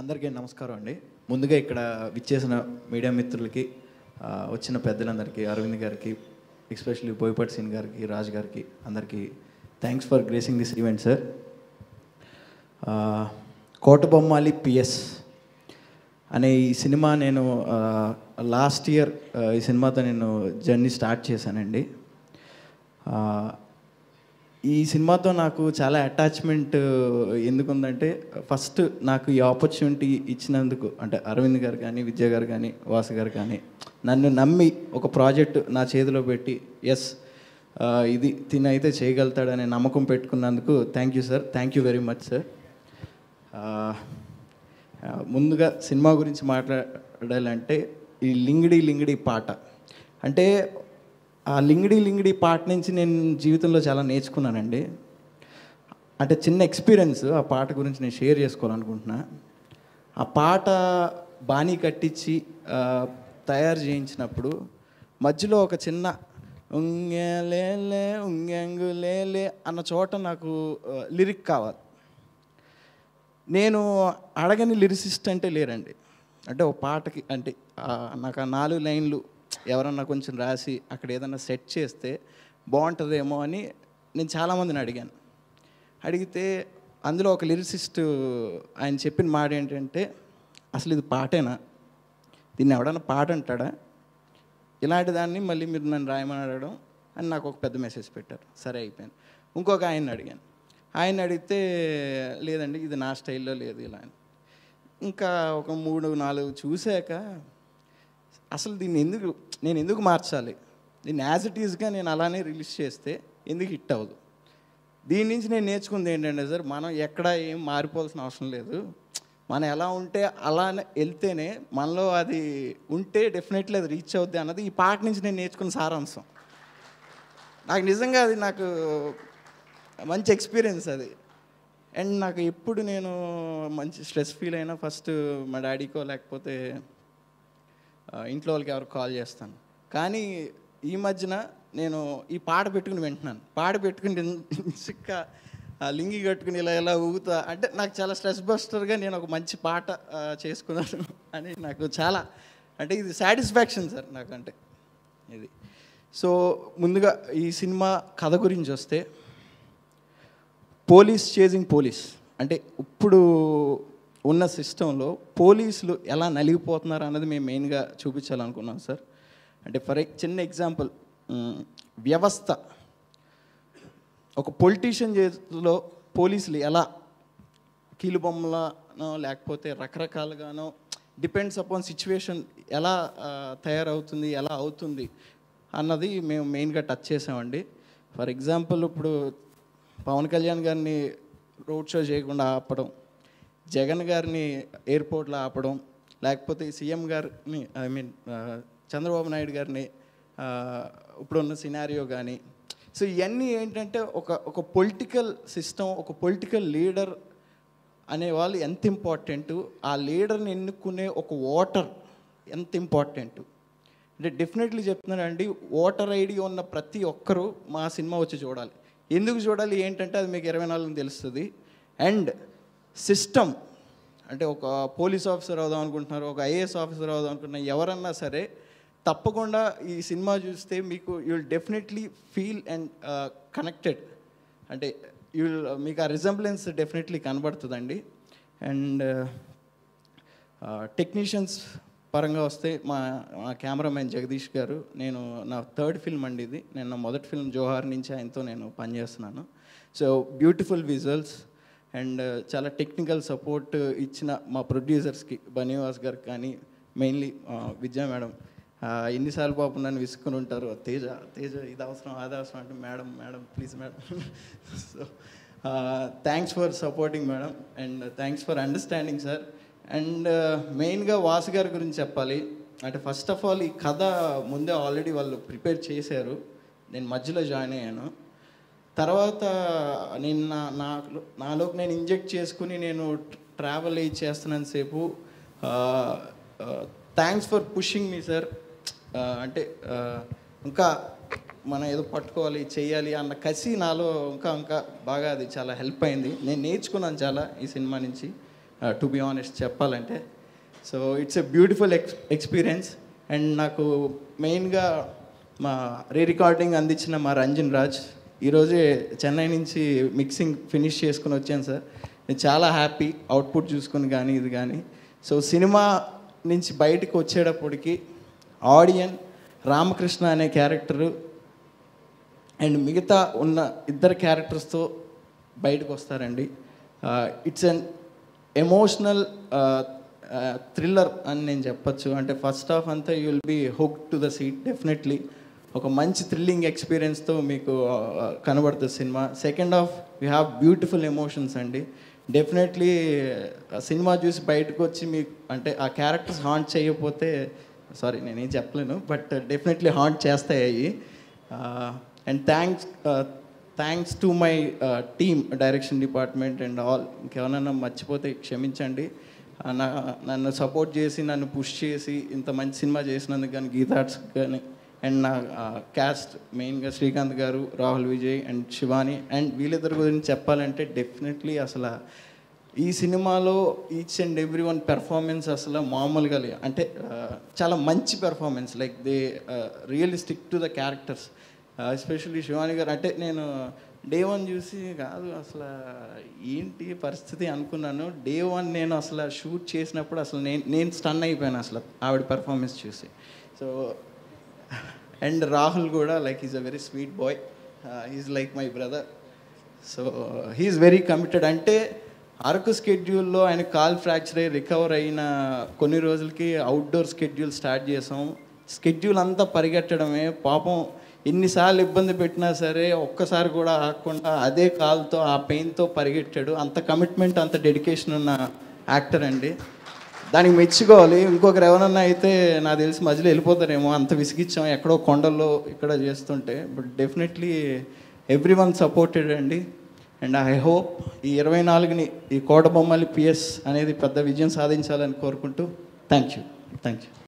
అందరికీ నమస్కారం అండి. ముందుగా ఇక్కడ విచ్చేసిన మీడియా మిత్రులకి వచ్చిన పెద్దలందరికీ అరవింద్ గారికి ఎస్పెషల్లీ బోయపాటి సింగ్ గారికి రాజ్ గారికి అందరికీ thanks for gracing this event sir Kotabommali PS అనే ఈ సినిమా నేను లాస్ట్ ఇయర్ ఈ సినిమాతో నేను జర్నీ స్టార్ట్ చేశానండి. ఈ సినిమాతో నాకు చాలా అటాచ్మెంట్ ఎందుకుందంటే ఫస్ట్ నాకు ఈ ఆపర్చునిటీ ఇచ్చినందుకు అంటే అరవింద్ గారు కానీ విద్య గారు కానీ వాసు గారు కానీ నన్ను నమ్మి ఒక ప్రాజెక్ట్ నా చేతిలో పెట్టి ఎస్ ఇది తినైతే చేయగలుగుతాడనే నమ్మకం పెట్టుకున్నందుకు thank you sir thank you very much sir ముందుగా సినిమా గురించి మాట్లాడాలంటే ఈ లింగిడి లింగిడి పాట. అంటే ఆ లింగిడి లింగిడి పాట నుంచి నేను జీవితంలో చాలా నేర్చుకున్నానండి. అంటే చిన్న ఎక్స్పీరియన్స్ ఆ పాట గురించి నేను షేర్ చేసుకోవాలనుకుంటున్నా. ఆ పాట బాణీ కట్టించి తయారు చేయించినప్పుడు మధ్యలో ఒక చిన్న ఉంగేలేలే ఉంగెంగులేలే అన్న చోట నాకు లిరిక్ కావాలి. నేను అడగని లిరిసిస్ట్ అంటే లేరండి. అంటే ఒక పాటకి అంటే నాకు ఆ నాలుగు లైన్లు ఎవరన్నా కొంచెం రాసి అక్కడ ఏదన్నా సెట్ చేస్తే బాగుంటుందేమో అని నేను చాలామందిని అడిగాను. అడిగితే అందులో ఒక లిరిసిస్ట్ ఆయన చెప్పిన మాట ఏంటంటే అసలు ఇది పాటేనా? దీన్ని ఎవడన్నా పాట అంటాడా? ఇలాంటి దాన్ని మళ్ళీ మీరు నన్ను రాయమని అడగడం అని నాకు ఒక పెద్ద మెసేజ్ పెట్టారు. సరే అయిపోయింది. ఇంకొక ఆయన్ని అడిగాను. ఆయన అడిగితే లేదండి ఇది నా స్టైల్లో లేదు ఇలా అని. ఇంకా ఒక మూడు నాలుగు చూశాక అసలు దీన్ని ఎందుకు నేను ఎందుకు మార్చాలి? దీన్ని యాజ్ ఇట్ ఈజ్గా నేను అలానే రిలీజ్ చేస్తే ఎందుకు హిట్ అవ్వదు? దీని నుంచి నేను నేర్చుకుంది ఏంటంటే సార్ మనం ఎక్కడ ఏం మారిపోవాల్సిన అవసరం లేదు. మనం ఎలా ఉంటే అలానే వెళ్తేనే మనలో అది ఉంటే డెఫినెట్లీ అది రీచ్ అవుద్ది అన్నది ఈ పాట నుంచి నేను నేర్చుకున్న సారాంశం. నాకు నిజంగా అది నాకు మంచి ఎక్స్పీరియన్స్ అది. అండ్ నాకు ఎప్పుడు నేను మంచి స్ట్రెస్ ఫీల్ అయినా ఫస్ట్ మా డాడీకో లేకపోతే ఇంట్లో వాళ్ళకి ఎవరికి కాల్ చేస్తాను. కానీ ఈ మధ్యన నేను ఈ పాట పెట్టుకుని వింటున్నాను. పాట పెట్టుకుని చిక్క లింగి కట్టుకుని ఇలా ఇలా ఊగుతా. అంటే నాకు చాలా స్ట్రెస్ బస్టర్గా నేను ఒక మంచి పాట చేసుకున్నాను అని నాకు చాలా అంటే ఇది సాటిస్ఫాక్షన్ సార్ నాకంటే. ఇది. సో ముందుగా ఈ సినిమా కథ గురించి వస్తే పోలీస్ చేజింగ్ పోలీస్. అంటే ఇప్పుడు ఉన్న సిస్టంలో పోలీసులు ఎలా నలిగిపోతున్నారు అన్నది మేము మెయిన్గా చూపించాలనుకున్నాం సార్. అంటే ఫర్ చిన్న ఎగ్జాంపుల్ వ్యవస్థ. ఒక పొలిటీషియన్ చేతిలో పోలీసులు ఎలా కీలుబొమ్మలనో లేకపోతే రకరకాలుగానో డిపెండ్స్ అపాన్ సిచ్యువేషన్ ఎలా తయారవుతుంది ఎలా అవుతుంది అన్నది మేము మెయిన్గా టచ్ చేసామండి. ఫర్ ఎగ్జాంపుల్ ఇప్పుడు పవన్ కళ్యాణ్ గారిని రోడ్ షో చేయకుండా ఆపడం జగన్ గారిని ఎయిర్పోర్ట్లో ఆపడం లేకపోతే సీఎం గారిని ఐ మీన్ చంద్రబాబు నాయుడు గారిని ఇప్పుడున్న సినారియో కానీ సో ఇవన్నీ ఏంటంటే ఒక ఒక పొలిటికల్ సిస్టమ్ ఒక పొలిటికల్ లీడర్ అనే వాళ్ళు ఎంత ఇంపార్టెంట్? ఆ లీడర్ని ఎన్నుకునే ఒక ఓటర్ ఎంత ఇంపార్టెంట్? అంటే డెఫినెట్లీ చెప్తున్నానండి ఓటర్ ఐడి ఉన్న ప్రతి ఒక్కరూ మా సినిమా వచ్చి చూడాలి. ఎందుకు చూడాలి? ఏంటంటే అది మీకు ఇరవై నాలుగు తెలుస్తుంది. And system. అంటే ఒక పోలీస్ ఆఫీసర్ అవుదాం అనుకుంటున్నారు ఒక ఐఏఎస్ ఆఫీసర్ అవుదాం అనుకుంటున్నారు ఎవరన్నా సరే తప్పకుండా ఈ సినిమా చూస్తే మీకు you will definitely feel and connected అంటే యూ uh, మీకు ఆ రిజంబ్లెన్స్ డెఫినెట్లీ కనబడుతుందండి. అండ్ టెక్నీషియన్స్ uh, uh, పరంగా వస్తే మా మా కెమెరామెన్ జగదీష్ గారు నేను నా థర్డ్ ఫిల్మ్ అండి ఇది. నేను నా మొదటి ఫిల్మ్ జోహార్ నుంచి ఆయనతో నేను పనిచేస్తున్నాను. So beautiful visuals and uh, చాలా టెక్నికల్ సపోర్ట్ uh, ఇచ్చిన మా ప్రొడ్యూసర్స్కి బనీవాస్ గారు కానీ మెయిన్లీ uh, విద్యా మేడం. ఎన్నిసార్లు పాపం నన్ను విసుకుని ఉంటారు తేజ తేజ ఇది అవసరం అది అవసరం అంటే madam madam please madam. So thanks for supporting madam. And thanks for understanding sir and మెయిన్గా వాసు గారి గురించి చెప్పాలి. అంటే ఫస్ట్ ఆఫ్ ఆల్ ఈ కథ ముందే ఆల్రెడీ వాళ్ళు ప్రిపేర్ చేశారు. నేను మధ్యలో జాయిన్ అయ్యాను. తర్వాత నేను నా నాకు నాలోకి నేను ఇంజెక్ట్ చేసుకుని నేను ట్రావెల్ అయ్యి చేస్తున్నాను సేపు thanks for pushing me sir. అంటే ఇంకా మనం ఏదో పట్టుకోవాలి చేయాలి అన్న కసి నాలో ఇంకా ఇంకా బాగా అది చాలా హెల్ప్ అయింది. నేను నేర్చుకున్నాను చాలా ఈ సినిమా నుంచి. టు బి ఆనెస్ట్ చెప్పాలంటే. So it's a beautiful ex experience and నాకు మెయిన్గా మా రీ రికార్డింగ్ అందించిన మా రంజన్ రాజ్. ఈరోజే చెన్నై నుంచి మిక్సింగ్ ఫినిష్ చేసుకుని వచ్చాను సార్. నేను చాలా హ్యాపీ అవుట్పుట్ చూసుకుని కానీ ఇది కానీ. సో సినిమా నుంచి బయటకు వచ్చేటప్పటికి ఆడియన్ రామకృష్ణ అనే క్యారెక్టరు అండ్ మిగతా ఉన్న ఇద్దరు క్యారెక్టర్స్తో బయటకు వస్తారండి. ఇట్స్ అన్ ఎమోషనల్ థ్రిల్లర్ అని నేను చెప్పచ్చు. అంటే ఫస్ట్ హాఫ్ అంతా you will be hook to the seat definitely. ఒక మంచి థ్రిల్లింగ్ ఎక్స్పీరియన్స్తో మీకు కనబడుతుంది cinema. Second half you have beautiful emotions అండి. డెఫినెట్లీ సినిమా చూసి బయటకు వచ్చి మీకు అంటే ఆ క్యారెక్టర్స్ హాంట్ చేయకపోతే సారీ నేనేం చెప్పలేను బట్ డెఫినెట్లీ హాంట్ చేస్తాయి. అవి and thanks thanks to my team direction department and all ఇంకేమైనా మర్చిపోతే క్షమించండి. నా నన్ను సపోర్ట్ చేసి నన్ను పుష్ చేసి ఇంత మంచి సినిమా చేసినందుకు కానీ గీతార్ట్స్ కానీ అండ్ నా క్యాస్ట్ మెయిన్గా శ్రీకాంత్ గారు రాహుల్ విజయ్ అండ్ శివాని అండ్ వీళ్ళిద్దరి గురించి చెప్పాలంటే డెఫినెట్లీ అసలు ఈ సినిమాలో each and every one performance అసలు మామూలుగా లే అంటే చాలా మంచి performance like they realistic to the characters especially Shivani గారు. అంటే నేను డే వన్ చూసి కాదు అసలు ఏంటి పరిస్థితి అనుకున్నాను. డే వన్ నేను అసలు షూట్ చేసినప్పుడు అసలు నేను నేను స్టన్ అయిపోయాను అసలు ఆవిడ పెర్ఫార్మెన్స్ చూసి. సో అండ్ రాహుల్ కూడా like is a very sweet boy is like my brother so he is very committed అంటే అరకు స్కెడ్యూల్లో ఆయన కాల్ ఫ్రాక్చర్ అయ్యి రికవర్ అయిన కొన్ని రోజులకి అవుట్డోర్ స్కెడ్యూల్ స్టార్ట్ చేసాం. స్కెడ్యూల్ అంతా పరిగెట్టడమే. పాపం ఎన్నిసార్లు ఇబ్బంది పెట్టినా సరే ఒక్కసారి కూడా ఆగకుండా అదే కాల్తో ఆ పెయిన్తో పరిగెట్టాడు. అంత కమిట్మెంట్ అంత డెడికేషన్ ఉన్న యాక్టర్ అండి. దానికి మెచ్చుకోవాలి. ఇంకొకరు ఎవరన్నా అయితే నాకు తెలిసి మధ్యలో వెళ్ళిపోతారేమో. అంత విసిగిచ్చాం. ఎక్కడో కొండల్లో ఇక్కడ చేస్తుంటే. But definitely every one supported అండి. అండ్ ఐ హోప్ ఈ ఇరవై నాలుగుని ఈ కోటబొమ్మలి పిఎస్ అనేది పెద్ద విజయం సాధించాలని కోరుకుంటూ థ్యాంక్ యూ థ్యాంక్ యూ